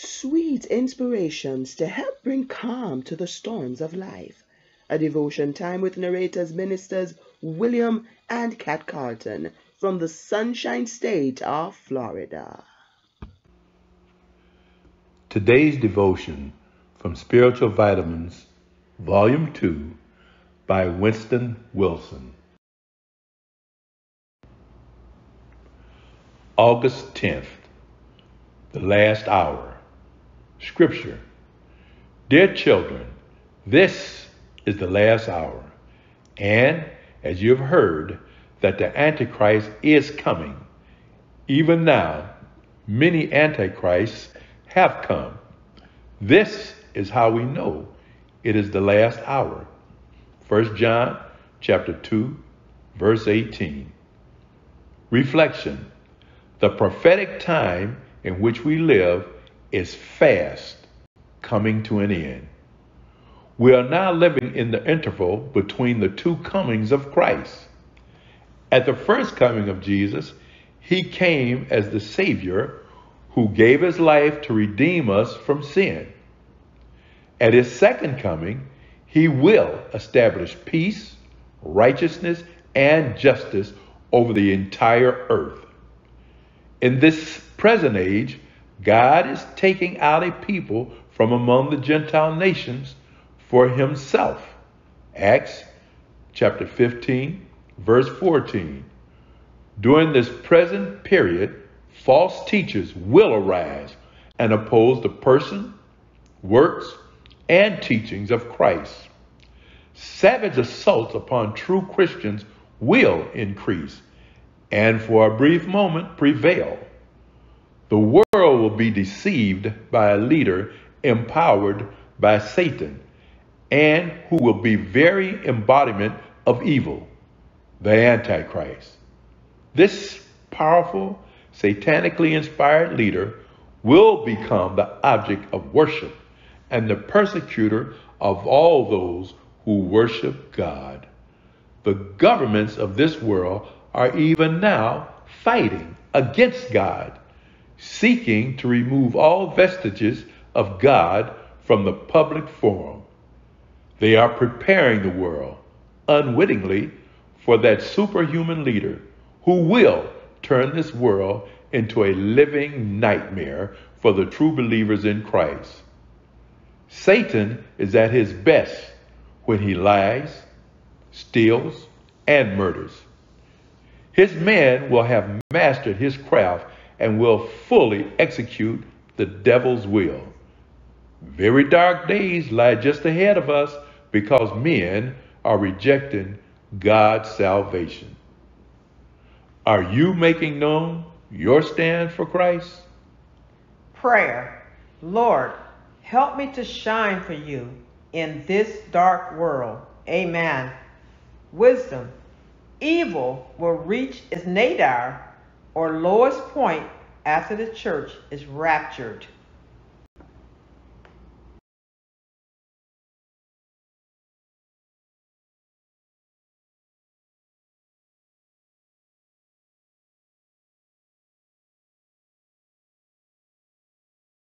sweet inspirations to help bring calm to the storms of life. A devotion time with narrators ministers William and Kat Carlton from the Sunshine State of Florida. Today's devotion from Spiritual Vitamins, Volume 2 by Winston Wilson. August 10th, the last hour. Scripture. Dear children, this is the last hour. And as you have heard, that the Antichrist is coming. Even now, many Antichrists have come. This is how we know it is the last hour. 1 John chapter 2, verse 18. Reflection. The prophetic time in which we live is fast coming to an end. We are now living in the interval between the two comings of Christ. At the first coming of Jesus, he came as the Savior who gave his life to redeem us from sin. At his second coming, he will establish peace, righteousness, and justice over the entire earth. In this present age, God is taking out a people from among the Gentile nations for himself. Acts chapter 15, verse 14. During this present period, false teachers will arise and oppose the person, works, and teachings of Christ. Savage assaults upon true Christians will increase and for a brief moment prevail. The world will be deceived by a leader empowered by Satan and who will be very embodiment of evil, the Antichrist. This powerful, satanically inspired leader will become the object of worship and the persecutor of all those who worship God. The governments of this world are even now fighting against God, seeking to remove all vestiges of God from the public forum. They are preparing the world, unwittingly, for that superhuman leader who will turn this world into a living nightmare for the true believers in Christ. Satan is at his best when he lies, steals, and murders. His men will have mastered his craft and will fully execute the devil's will. Very dark days lie just ahead of us because men are rejecting God's salvation. Are you making known your stand for Christ? Prayer. Lord, help me to shine for you in this dark world. Amen. Wisdom. Evil will reach its nadir or lowest point after the church is raptured.